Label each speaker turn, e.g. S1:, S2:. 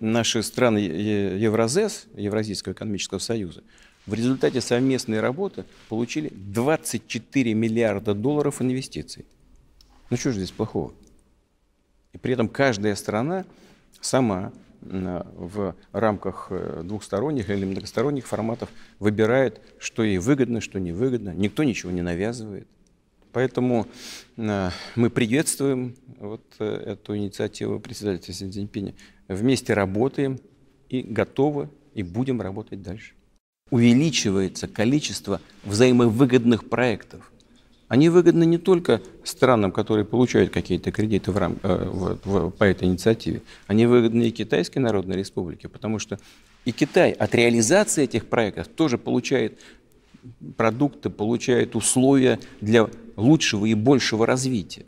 S1: наши страны Евразес, Евразийского экономического союза, в результате совместной работы получили 24 миллиарда долларов инвестиций. Ну что же здесь плохого? И при этом каждая страна сама в рамках э, двухсторонних или многосторонних форматов выбирает, что ей выгодно, что невыгодно. Никто ничего не навязывает. Поэтому э, мы приветствуем вот э, эту инициативу председателя Си Цзиньпиня. Вместе работаем и готовы, и будем работать дальше. Увеличивается количество взаимовыгодных проектов. Они выгодны не только странам, которые получают какие-то кредиты в рам... Э, в, в, по этой инициативе, они выгодны и Китайской Народной Республике, потому что и Китай от реализации этих проектов тоже получает продукты, получает условия для лучшего и большего развития.